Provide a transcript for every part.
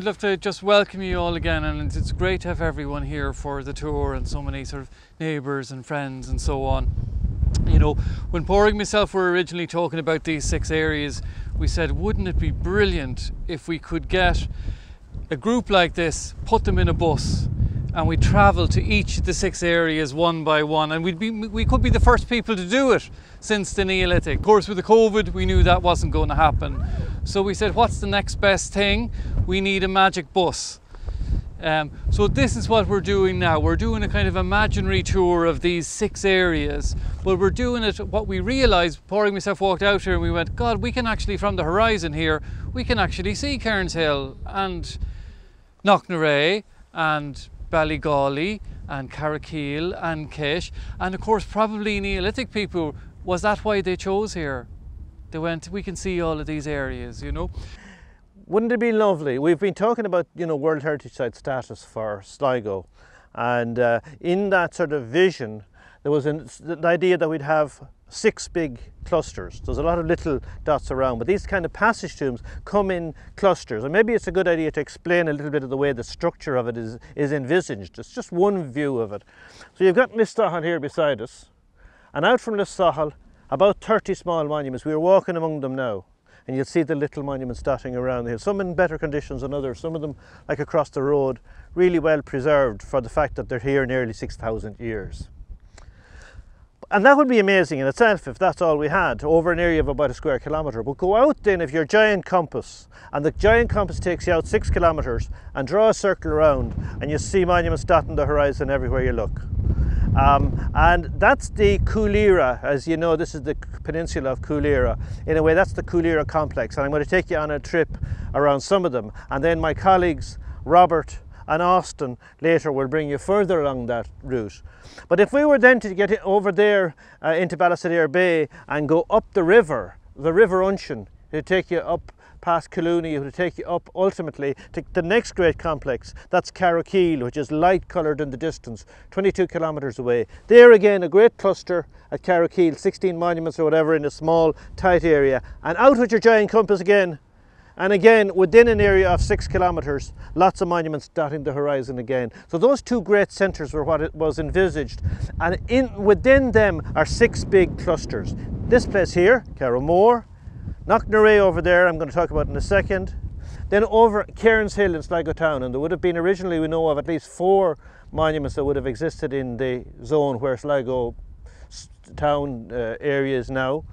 I'd love to just welcome you all again, and it's great to have everyone here for the tour and so many sort of neighbours and friends and so on. You know, when and myself were originally talking about these six areas, we said, wouldn't it be brilliant if we could get a group like this, put them in a bus, and we travel to each of the six areas one by one, and we'd be we could be the first people to do it since the Neolithic. Of course, with the COVID, we knew that wasn't going to happen. So we said, what's the next best thing? We need a magic bus. Um, so this is what we're doing now. We're doing a kind of imaginary tour of these six areas, but we're doing it. What we realised, Pádraig myself walked out here and we went, God, we can actually from the horizon here, we can actually see Cairns Hill and Knocknarea and Ballygawley and Carrowkeel and Kesh, and of course probably Neolithic people. Was that why they chose here? They went, we can see all of these areas, you know. Wouldn't it be lovely? We've been talking about, you know, World Heritage Site status for Sligo. And uh, in that sort of vision, there was an, the idea that we'd have six big clusters. There's a lot of little dots around, but these kind of passage tombs come in clusters. And maybe it's a good idea to explain a little bit of the way the structure of it is, is envisaged. It's just one view of it. So you've got Listoghil here beside us. And out from Listoghil, about 30 small monuments. We are walking among them now and you'll see the little monuments dotting around hill. Some in better conditions than others, some of them, like across the road, really well preserved for the fact that they're here nearly 6,000 years. And that would be amazing in itself if that's all we had, over an area of about a square kilometre. But go out then if your giant compass, and the giant compass takes you out six kilometres, and draw a circle around, and you see monuments dotting the horizon everywhere you look. Um, and that's the Cúil Irra, as you know, this is the peninsula of Cúil Irra. In a way, that's the Cúil Irra complex, and I'm going to take you on a trip around some of them. And then my colleagues, Robert and Austin, later will bring you further along that route. But if we were then to get over there uh, into Ballysadare Bay and go up the river, the River Unshin, to take you up past Collooney, it will take you up ultimately to the next great complex. That's Carrowkeel, which is light coloured in the distance, 22 kilometres away. There again, a great cluster at Carrowkeel, 16 monuments or whatever in a small, tight area. And out with your giant compass again. And again, within an area of six kilometres, lots of monuments dotting the horizon again. So those two great centres were what it was envisaged. And in, within them are six big clusters. This place here, Carrowmore, Knocknarea over there, I'm going to talk about in a second. Then over Cairns Hill in Sligo town, and there would have been originally, we know of at least four monuments that would have existed in the zone where Sligo town uh, area is now.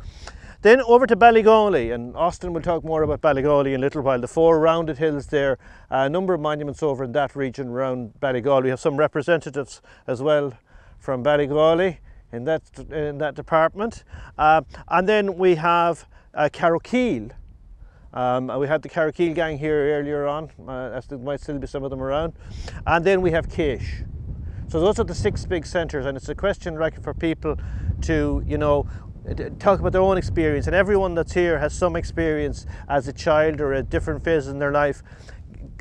Then over to Ballygawley, and Austin will talk more about Ballygawley in a little while. The four rounded hills there, a number of monuments over in that region around Ballygawley. We have some representatives as well from Ballygawley in that, in that department. Uh, and then we have uh, Carrowkeel. Um, we had the Carrowkeel gang here earlier on, uh, there might still be some of them around. And then we have Kesh. So those are the six big centres and it's a question like for people to, you know, talk about their own experience and everyone that's here has some experience as a child or at different phases in their life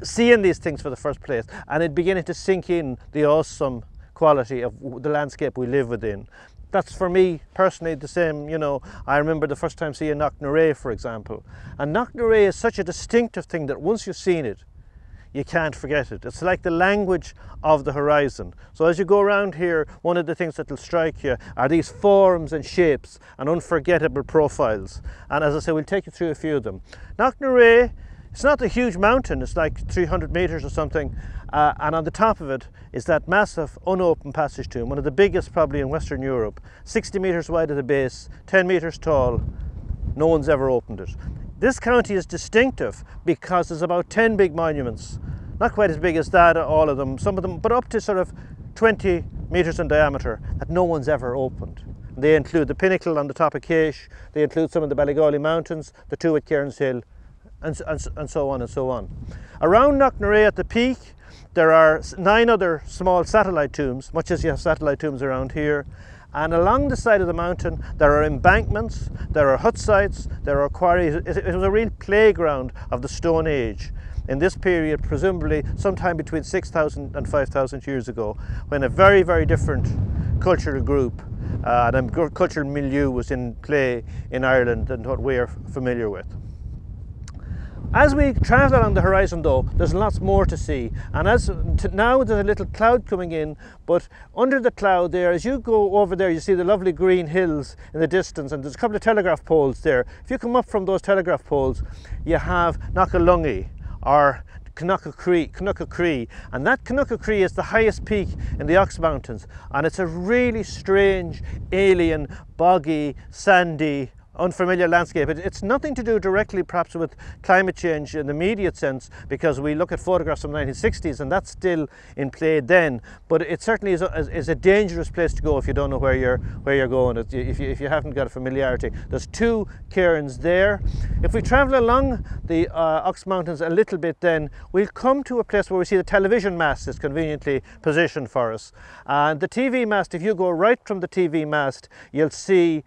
seeing these things for the first place and it beginning to sink in the awesome quality of the landscape we live within that's for me personally the same, you know, I remember the first time seeing Knocknarea, for example. And Knocknarea is such a distinctive thing that once you've seen it, you can't forget it. It's like the language of the horizon. So as you go around here, one of the things that will strike you are these forms and shapes and unforgettable profiles. And as I say, we'll take you through a few of them. Knocknarea, it's not a huge mountain, it's like 300 metres or something, uh, and on the top of it is that massive unopened passage tomb, one of the biggest probably in Western Europe, 60 metres wide at the base, 10 metres tall. No one's ever opened it. This county is distinctive because there's about 10 big monuments, not quite as big as that, all of them, some of them, but up to sort of 20 metres in diameter that no one's ever opened. They include the pinnacle on the top of Kesh, they include some of the Ballygawley Mountains, the two at Cairnshill, and, and, and so on and so on. Around Knocknarea at the peak, there are nine other small satellite tombs, much as you have satellite tombs around here. And along the side of the mountain, there are embankments, there are hut sites, there are quarries. It, was a real playground of the Stone Age in this period, presumably sometime between 6,000 and 5,000 years ago, when a very, very different cultural group uh, and cultural milieu was in play in Ireland than what we are familiar with. As we travel along the horizon, though, there's lots more to see. And as now, there's a little cloud coming in, but under the cloud there, as you go over there, you see the lovely green hills in the distance, and there's a couple of telegraph poles there. If you come up from those telegraph poles, you have Knockalongy, or Cnochakree, and that Cnochakree is the highest peak in the Ox Mountains, and it's a really strange, alien, boggy, sandy, unfamiliar landscape. It, it's nothing to do directly perhaps with climate change in the immediate sense because we look at photographs from the 1960s and that's still in play then but it certainly is a, is a dangerous place to go if you don't know where you're where you're going if you, if you haven't got a familiarity. There's two cairns there. If we travel along the uh, Ox Mountains a little bit then we'll come to a place where we see the television mast is conveniently positioned for us and the TV mast if you go right from the TV mast you'll see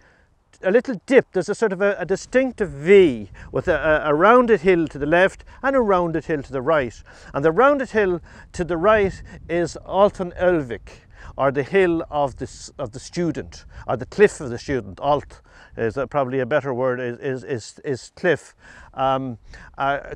a little dip, there's a sort of a, a distinctive V with a, a, rounded hill to the left and a rounded hill to the right. And the rounded hill to the right is Alton Elvik, or the hill of the, of the student, or the cliff of the student. Alt is probably a better word, is, is, is, is cliff. Um, uh,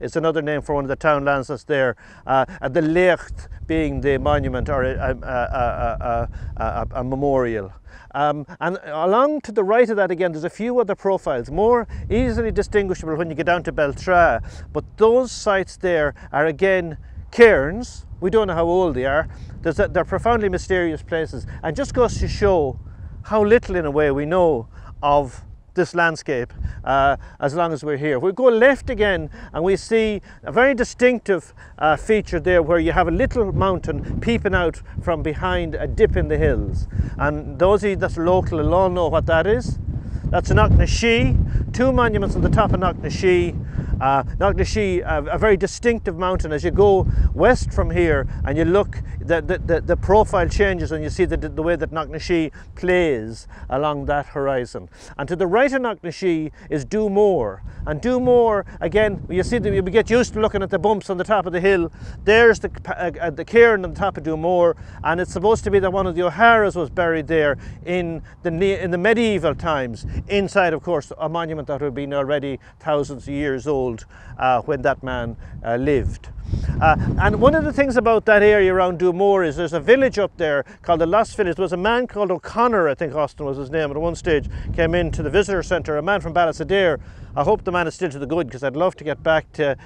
is another name for one of the townlands that's there. Uh, the Lecht being the monument or a, a, a, a memorial. Um, and along to the right of that again, there's a few other profiles, more easily distinguishable when you get down to Beltra. But those sites there are again cairns. We don't know how old they are. A, they're profoundly mysterious places and just goes to show how little in a way we know of this landscape uh, as long as we're here. We go left again and we see a very distinctive uh, feature there where you have a little mountain peeping out from behind a dip in the hills. And those of you that's local will all know what that is. That's Knocknashee, two monuments on the top of Knocknashee uh, a, a, very distinctive mountain. As you go west from here and you look, the, the, the profile changes and you see the, the way that Knocknashee plays along that horizon. And to the right of Knocknashee is Doomore. And Doomore, again, you see, that you get used to looking at the bumps on the top of the hill. There's the, uh, uh, the cairn on the top of Doomore, and it's supposed to be that one of the O'Haras was buried there in the, in the medieval times, inside, of course, a monument that would have been already thousands of years old old uh, when that man uh, lived. Uh, and one of the things about that area around Doomore is there's a village up there called the Lost Village. There was a man called O'Connor, I think Austin was his name, at one stage came into the visitor centre, a man from Ballysadare. I hope the man is still to the good because I'd love to get back to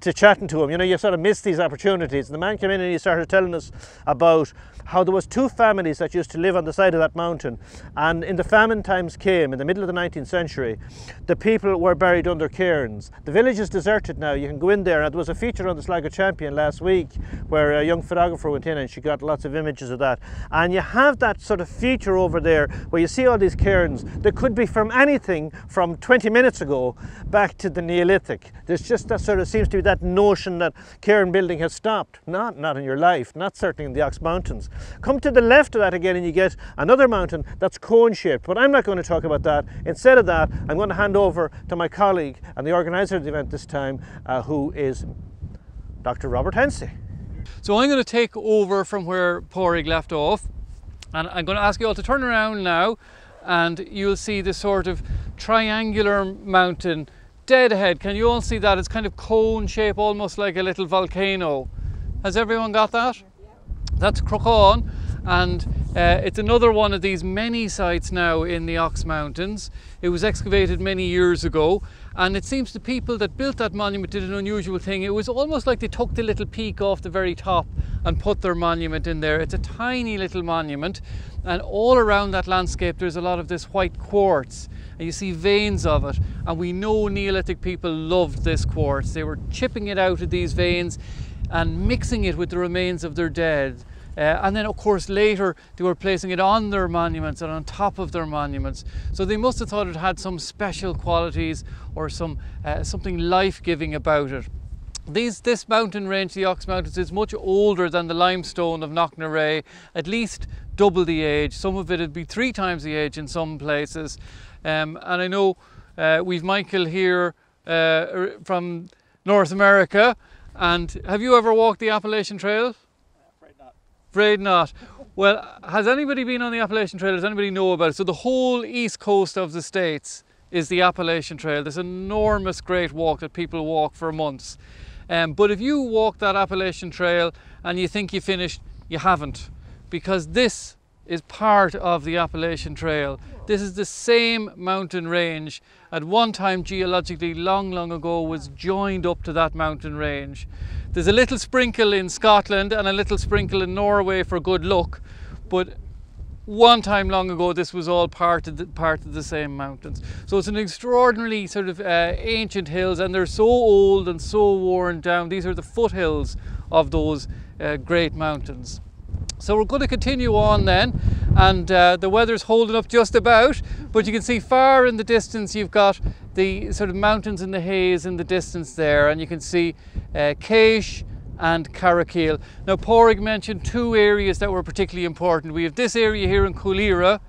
to chatting to him. You know, you sort of miss these opportunities. And the man came in and he started telling us about how there was two families that used to live on the side of that mountain. And in the famine times came, in the middle of the 19th century, the people were buried under cairns. The village is deserted now. You can go in there. And there was a feature on the Sligo Champion last week where a young photographer went in and she got lots of images of that. And you have that sort of feature over there where you see all these cairns that could be from anything from 20 minutes ago back to the Neolithic. There's just that sort of seems to be that notion that cairn building has stopped. Not, not in your life, not certainly in the Ox Mountains. Come to the left of that again and you get another mountain that's cone shaped, but I'm not going to talk about that. Instead of that, I'm going to hand over to my colleague and the organizer of the event this time, uh, who is Dr. Robert Hensey. So I'm going to take over from where Pádraig left off and I'm going to ask you all to turn around now and you'll see this sort of triangular mountain dead ahead. Can you all see that? It's kind of cone shape, almost like a little volcano. Has everyone got that? That's Croaghaun and uh, it's another one of these many sites now in the Ox Mountains. It was excavated many years ago and it seems the people that built that monument did an unusual thing. It was almost like they took the little peak off the very top and put their monument in there. It's a tiny little monument and all around that landscape there's a lot of this white quartz and you see veins of it. And we know Neolithic people loved this quartz. They were chipping it out of these veins and mixing it with the remains of their dead. Uh, and then, of course, later they were placing it on their monuments and on top of their monuments. So they must have thought it had some special qualities or some uh, something life-giving about it. These, this mountain range, the Ox Mountains, is much older than the limestone of Knocknarea, at least double the age. Some of it would be three times the age in some places. Um, and I know uh, we've Michael here uh, from North America. And have you ever walked the Appalachian Trail? Afraid not. Afraid not. Well, has anybody been on the Appalachian Trail? Does anybody know about it? So the whole east coast of the States is the Appalachian Trail, this enormous great walk that people walk for months. Um, but if you walk that Appalachian Trail and you think you finished, you haven't, because this is part of the Appalachian Trail. This is the same mountain range at one time geologically long long ago was joined up to that mountain range. There's a little sprinkle in Scotland and a little sprinkle in Norway for good luck, but one time long ago this was all part of the, part of the same mountains. So it's an extraordinarily sort of uh, ancient hills and they're so old and so worn down. These are the foothills of those uh, great mountains. So we're going to continue on then and uh, the weather's holding up just about but you can see far in the distance you've got the sort of mountains in the haze in the distance there and you can see uh, Keash and Carrowkeel. Now Pádraig mentioned two areas that were particularly important. We have this area here in Coolira,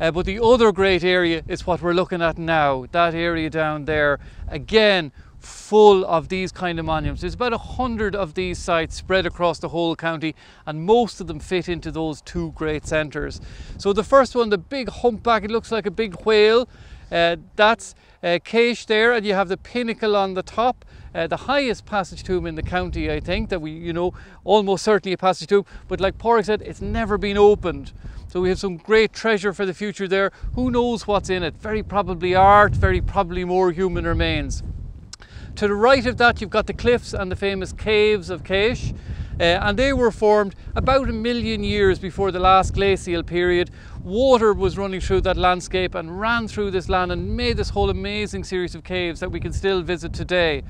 uh, but the other great area is what we're looking at now, that area down there. Again, full of these kind of monuments. There's about a hundred of these sites spread across the whole county and most of them fit into those two great centres. So the first one, the big humpback, it looks like a big whale. Uh, that's uh, Keash there and you have the pinnacle on the top uh, the highest passage tomb in the county, I think, that we, you know, almost certainly a passage tomb. But like Pádraig said, it's never been opened. So we have some great treasure for the future there. Who knows what's in it? Very probably art, very probably more human remains. To the right of that, you've got the cliffs and the famous caves of Keash. Uh, and they were formed about a million years before the last glacial period. Water was running through that landscape and ran through this land and made this whole amazing series of caves that we can still visit today.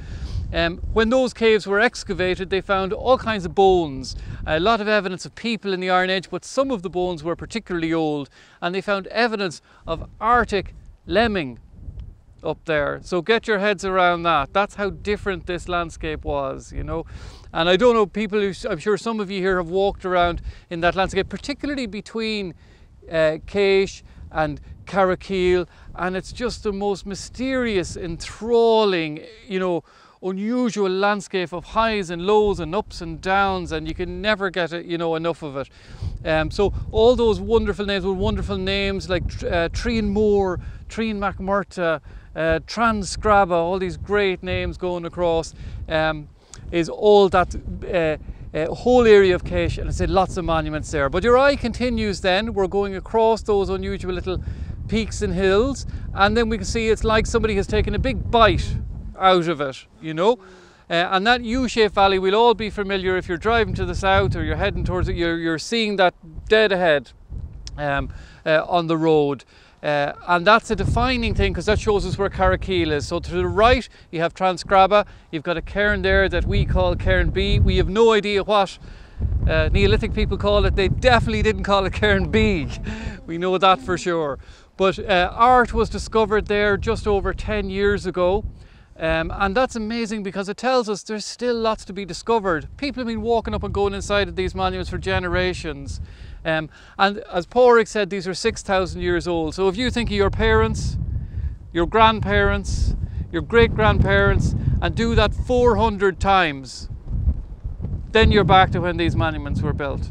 Um, when those caves were excavated, they found all kinds of bones, a lot of evidence of people in the Iron Age, but some of the bones were particularly old, and they found evidence of Arctic lemming up there. So get your heads around that. That's how different this landscape was, you know. And I don't know, people who, I'm sure some of you here have walked around in that landscape, particularly between uh, and Carrowkeel, and it's just the most mysterious, enthralling, you know, unusual landscape of highs and lows and ups and downs and you can never get it, you know enough of it um, so all those wonderful names were wonderful names like uh, Trian Moore, Trian McMurta, uh, all these great names going across um, is all that uh, uh, whole area of Keash and I said lots of monuments there but your eye continues then we're going across those unusual little peaks and hills and then we can see it's like somebody has taken a big bite out of it, you know. Uh, and that U-shaped valley will all be familiar if you're driving to the south or you're heading towards it, you're, you're seeing that dead ahead um, uh, on the road. Uh, and that's a defining thing because that shows us where Carrowkeel is. So to the right you have Treanscrabbagh, you've got a cairn there that we call Cairn B. We have no idea what uh, Neolithic people call it. They definitely didn't call it Cairn B. we know that for sure. But uh, art was discovered there just over 10 years ago. Um, and that's amazing because it tells us there's still lots to be discovered. People have been walking up and going inside of these monuments for generations. Um, and as Pádraig said, these are 6,000 years old. So if you think of your parents, your grandparents, your great grandparents, and do that 400 times, then you're back to when these monuments were built.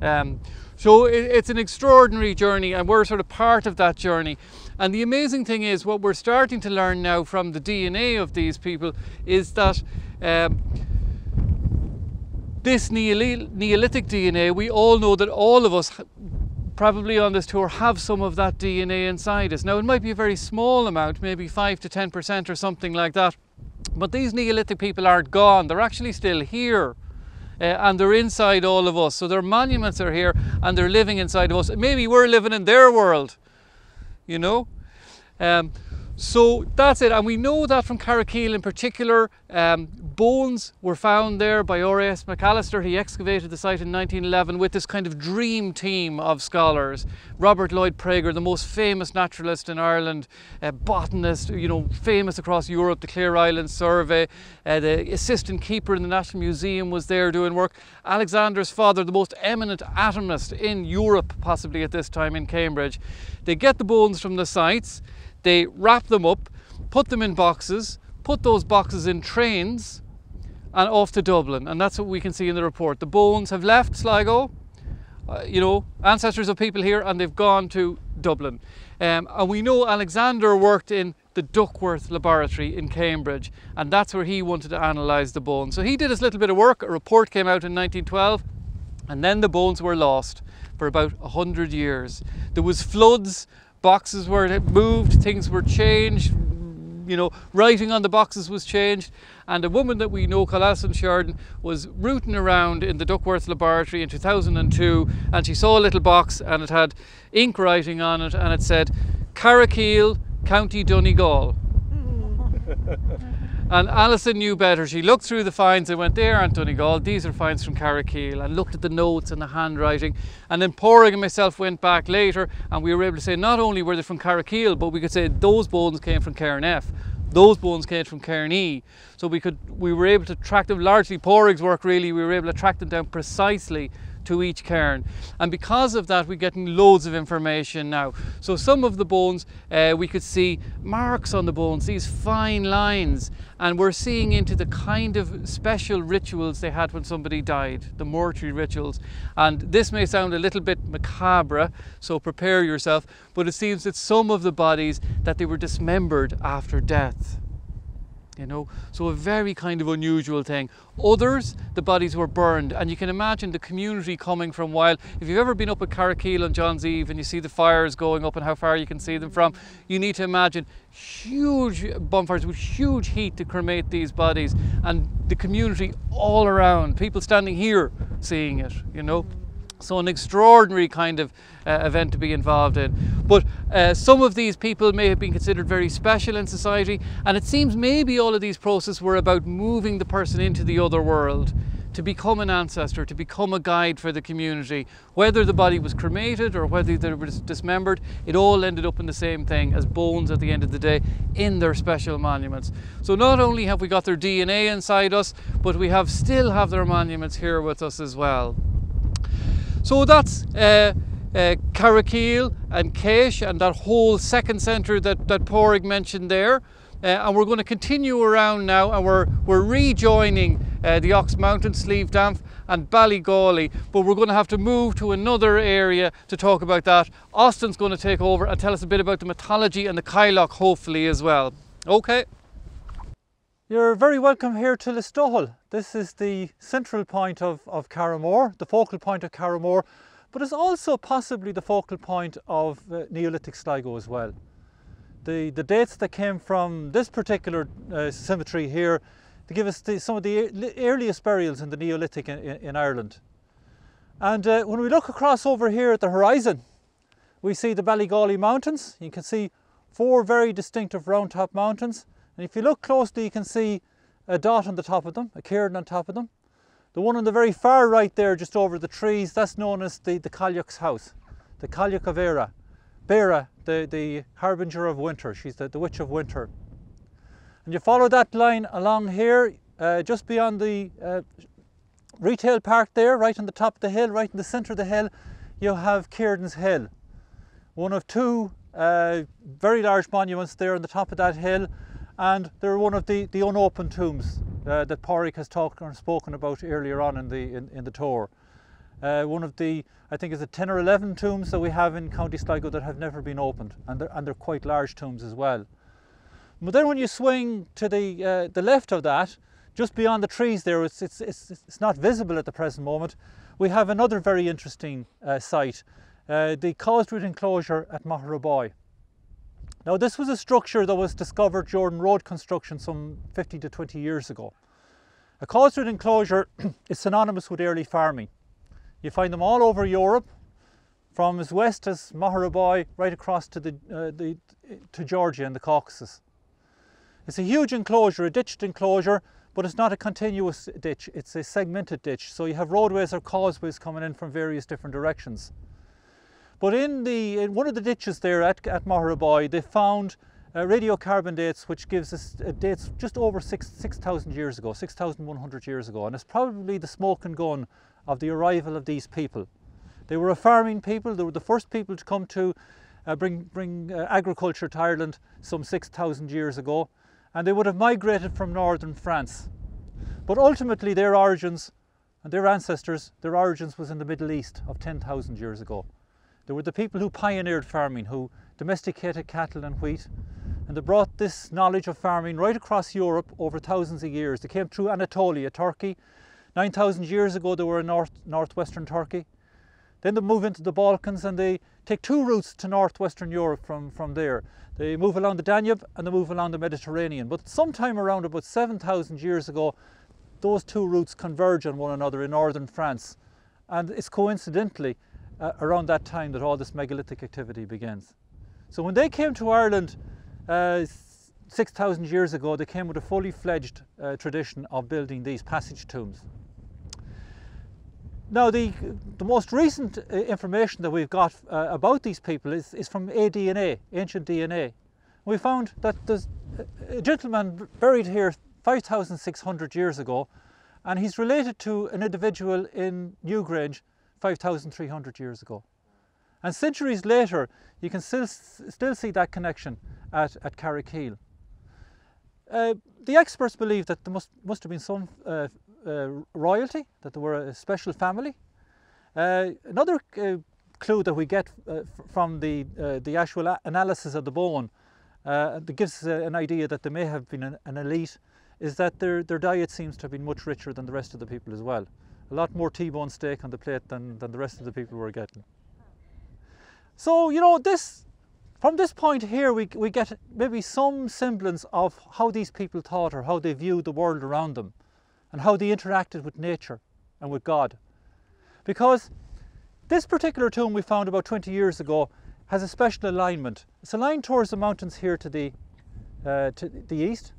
Um, so it, it's an extraordinary journey, and we're sort of part of that journey. And the amazing thing is, what we're starting to learn now from the DNA of these people is that um, this Neolithic DNA, we all know that all of us probably on this tour have some of that DNA inside us. Now, it might be a very small amount, maybe 5 to 10% or something like that. But these Neolithic people aren't gone, they're actually still here. Uh, and they're inside all of us. So their monuments are here and they're living inside of us. Maybe we're living in their world you know. Um, so that's it, and we know that from Carrowkeel in particular. Um, bones were found there by R.A.S. Macalister. He excavated the site in 1911 with this kind of dream team of scholars. Robert Lloyd Praeger, the most famous naturalist in Ireland, a botanist, you know, famous across Europe, the Clare Island Survey. Uh, the assistant keeper in the National Museum was there doing work. Alexander's father, the most eminent anatomist in Europe, possibly at this time in Cambridge. They get the bones from the sites they wrap them up, put them in boxes, put those boxes in trains, and off to Dublin. And that's what we can see in the report. The bones have left Sligo, uh, you know, ancestors of people here, and they've gone to Dublin. Um, and we know Alexander worked in the Duckworth Laboratory in Cambridge, and that's where he wanted to analyse the bones. So he did his little bit of work, a report came out in 1912, and then the bones were lost for about 100 years. There was floods, boxes were moved, things were changed, you know, writing on the boxes was changed. And a woman that we know called Alison Sheridan was rooting around in the Duckworth laboratory in 2002 and she saw a little box and it had ink writing on it and it said Carrowkeel, County Donegal. And Alison knew better. She looked through the finds and went, there aren't Donegal, these are finds from Carrowkeel, and looked at the notes and the handwriting. And then Pádraig and myself went back later and we were able to say not only were they from Carrowkeel, but we could say those bones came from Cairn F, Those bones came from Cairn E. So we could we were able to track them largely Pádraig's work really, we were able to track them down precisely to each cairn. And because of that, we're getting loads of information now. So some of the bones, uh, we could see marks on the bones, these fine lines, and we're seeing into the kind of special rituals they had when somebody died, the mortuary rituals. And this may sound a little bit macabre, so prepare yourself, but it seems that some of the bodies that they were dismembered after death you know? So a very kind of unusual thing. Others the bodies were burned. And you can imagine the community coming from while if you've ever been up at Carrowkeel on John's Eve and you see the fires going up and how far you can see them from you need to imagine huge bonfires with huge heat to cremate these bodies. And the community all around people standing here seeing it you know so an extraordinary kind of uh, event to be involved in. But uh, some of these people may have been considered very special in society and it seems maybe all of these processes were about moving the person into the other world to become an ancestor, to become a guide for the community. Whether the body was cremated or whether they were dismembered, it all ended up in the same thing as bones at the end of the day in their special monuments. So not only have we got their DNA inside us, but we have still have their monuments here with us as well. So that's uh, uh, and Keash and that whole second centre that, that Pádraig mentioned there. Uh, and we're going to continue around now and we're, we're rejoining uh, the Ox Mountain, Slieve Gamph and Ballygawley, but we're going to have to move to another area to talk about that. Austin's going to take over and tell us a bit about the mythology and the Cailleach hopefully as well. Okay. You're very welcome here to Listoghil. This is the central point of, of Carrowmore, the focal point of Carrowmore, but it's also possibly the focal point of uh, Neolithic Sligo as well. The, the dates that came from this particular uh, cemetery here, to give us the, some of the earliest burials in the Neolithic in, in Ireland. And uh, when we look across over here at the horizon, we see the Ballygawley Mountains. You can see four very distinctive round top mountains and if you look closely, you can see a dot on the top of them, a cairn on top of them. The one on the very far right there, just over the trees, that's known as the, the Cailleach's house, the Cailleach of Era. Bera, the, the harbinger of winter, she's the, the witch of winter. And you follow that line along here, uh, just beyond the uh, retail park there, right on the top of the hill, right in the centre of the hill, you have Kieran's Hill. One of two uh, very large monuments there on the top of that hill and they're one of the, the unopened tombs uh, that Pádraig has talked and spoken about earlier on in the, in, in the tour. Uh, one of the, I think it's a 10 or 11 tombs that we have in County Sligo that have never been opened, and they're, and they're quite large tombs as well. But then when you swing to the, uh, the left of that, just beyond the trees there, it's, it's, it's, it's not visible at the present moment, we have another very interesting uh, site, uh, the causewayed enclosure at Magheraboy. Now this was a structure that was discovered during road construction some 50 to 20 years ago. A causewayed enclosure is synonymous with early farming. You find them all over Europe, from as west as Magheraboy right across to, the, uh, the, to Georgia and the Caucasus. It's a huge enclosure, a ditched enclosure, but it's not a continuous ditch, it's a segmented ditch. So you have roadways or causeways coming in from various different directions. But in, the, in one of the ditches there at, at they found uh, radiocarbon dates, which gives us uh, dates just over 6,000 6, years ago, 6,100 years ago. And it's probably the smoke and gun of the arrival of these people. They were a farming people. They were the first people to come to uh, bring, bring uh, agriculture to Ireland some 6,000 years ago. And they would have migrated from northern France. But ultimately their origins and their ancestors, their origins was in the Middle East of 10,000 years ago. They were the people who pioneered farming, who domesticated cattle and wheat, and they brought this knowledge of farming right across Europe over thousands of years. They came through Anatolia, Turkey. 9,000 years ago, they were in north, northwestern Turkey. Then they move into the Balkans and they take two routes to northwestern Europe from, from there. They move along the Danube and they move along the Mediterranean. But sometime around about 7,000 years ago, those two routes converge on one another in northern France. And it's coincidentally uh, around that time that all this megalithic activity begins. So when they came to Ireland uh, 6,000 years ago, they came with a fully fledged uh, tradition of building these passage tombs. Now, the, the most recent uh, information that we've got uh, about these people is, is from aDNA, ancient DNA. We found that there's a gentleman buried here 5,600 years ago, and he's related to an individual in Newgrange 5,300 years ago. And centuries later, you can still, still see that connection at, at Carrowkeel. Uh, the experts believe that there must, must have been some uh, uh, royalty, that they were a special family. Uh, another uh, clue that we get uh, from the, the actual analysis of the bone that gives us an idea that they may have been an, an elite is that their, their diet seems to have been much richer than the rest of the people as well. A lot more T-bone steak on the plate than, than the rest of the people were getting. So, you know, this from this point here, we, we get maybe some semblance of how these people thought or how they viewed the world around them and how they interacted with nature and with God. Because this particular tomb we found about 20 years ago has a special alignment. It's aligned towards the mountains here to the, uh, to the east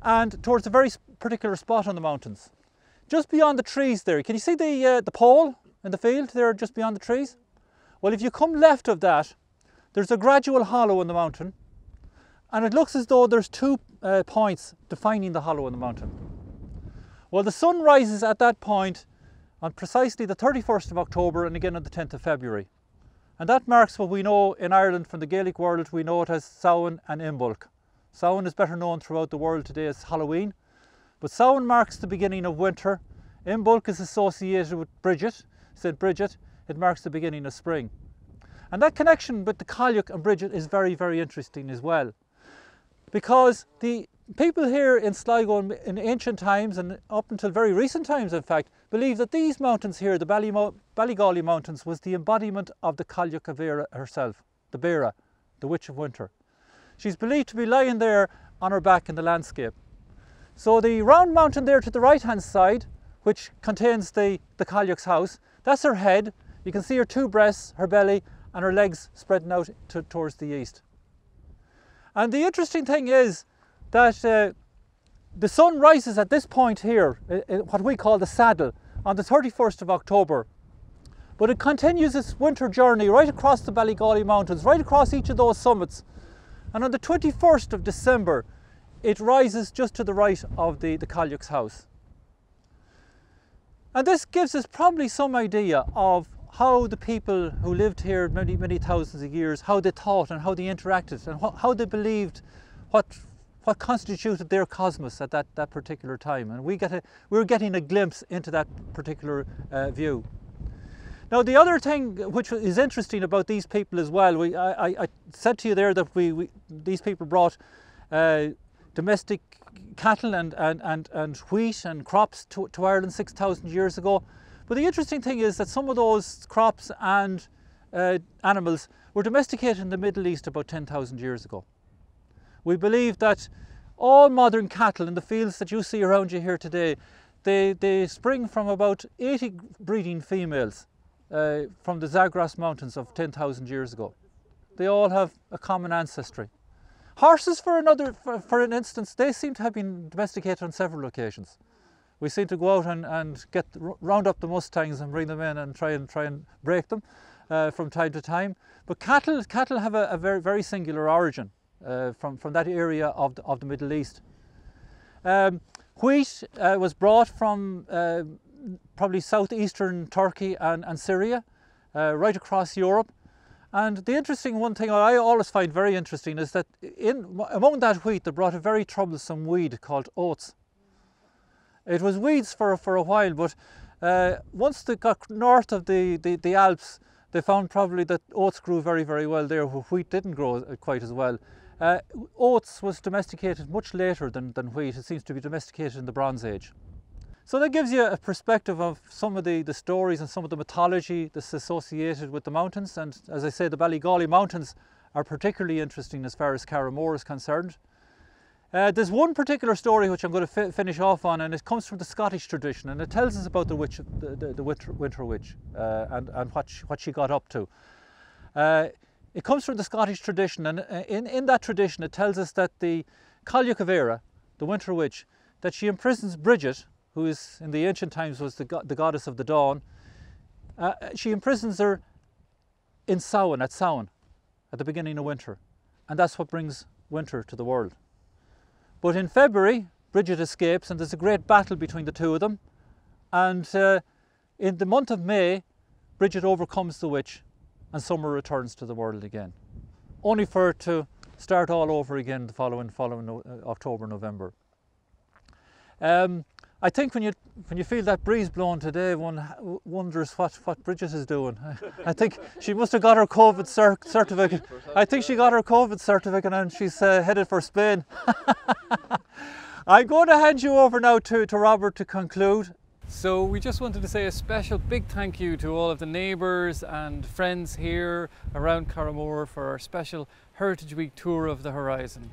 and towards a very particular spot on the mountains. Just beyond the trees there, can you see the, uh, the pole in the field there just beyond the trees? Well, if you come left of that, there's a gradual hollow in the mountain, and it looks as though there's two uh, points defining the hollow in the mountain. Well, the sun rises at that point on precisely the 31st of October and again on the 10th of February. And that marks what we know in Ireland from the Gaelic world, we know it as Samhain and Imbolc. Samhain is better known throughout the world today as Halloween, but Samhain marks the beginning of winter. Imbolc is associated with Bridget, St. Bridget, it marks the beginning of spring. And that connection with the Cailleach and Bridget is very, very interesting as well. Because the people here in Sligo in, in ancient times and up until very recent times, in fact, believed that these mountains here, the Ballymo Ballygawley Mountains, was the embodiment of the Cailleach of herself, the Beara, the Witch of Winter. She's believed to be lying there on her back in the landscape. So the round mountain there to the right hand side, which contains the, the Cailleach's house, that's her head. You can see her two breasts, her belly, and her legs spreading out to, towards the east. And the interesting thing is that uh, the sun rises at this point here, what we call the saddle, on the 31st of October. But it continues its winter journey right across the Ballygawley Mountains, right across each of those summits. And on the 21st of December, it rises just to the right of the, the Cailleach's house. And this gives us probably some idea of how the people who lived here many, many thousands of years, how they thought and how they interacted and wh how they believed what, what constituted their cosmos at that, that particular time. And we get a, we're getting a glimpse into that particular uh, view. Now, the other thing which is interesting about these people as well, we, I, I said to you there that we, we these people brought uh, domestic cattle and, and, and, and wheat and crops to, to Ireland 6,000 years ago. But the interesting thing is that some of those crops and uh, animals were domesticated in the Middle East about 10,000 years ago. We believe that all modern cattle in the fields that you see around you here today, they, they spring from about 80 breeding females uh, from the Zagros Mountains of 10,000 years ago. They all have a common ancestry. Horses, for another, for, for an instance, they seem to have been domesticated on several occasions we seem to go out and, and get round up the mustangs and bring them in and try and try and break them uh, from time to time. But cattle cattle have a, a very very singular origin uh, from from that area of the, of the Middle East. Um, wheat uh, was brought from uh, probably southeastern Turkey and, and Syria, uh, right across Europe. And the interesting one thing I always find very interesting is that in among that wheat they brought a very troublesome weed called oats. It was weeds for, for a while, but uh, once they got north of the, the, the Alps, they found probably that oats grew very, very well there, where wheat didn't grow uh, quite as well. Uh, oats was domesticated much later than, than wheat. It seems to be domesticated in the Bronze Age. So that gives you a perspective of some of the, the stories and some of the mythology that's associated with the mountains. And as I say, the Ballygawley Mountains are particularly interesting as far as Carrowmore is concerned. Uh, there's one particular story which I'm going to fi finish off on, and it comes from the Scottish tradition, and it tells us about the witch, the, the, the winter, winter, witch, uh, and, and what she, what she got up to. Uh, it comes from the Scottish tradition, and uh, in, in that tradition, it tells us that the Cailleach the winter witch, that she imprisons Bridget, who is in the ancient times was the, go the goddess of the dawn. Uh, she imprisons her in Samhain, at Samhain, at the beginning of winter, and that's what brings winter to the world. But in February, Bridget escapes and there's a great battle between the two of them. And uh, in the month of May, Bridget overcomes the witch and summer returns to the world again. Only for it to start all over again the following, following uh, October, November. Um, I think when you when you feel that breeze blowing today, one wonders what, what Bridget is doing. I think she must have got her COVID certificate. I think she got her COVID certificate and she's uh, headed for Spain. I'm going to hand you over now to, to Robert to conclude. So we just wanted to say a special big thank you to all of the neighbours and friends here around Carrowmore for our special Heritage Week tour of the horizon.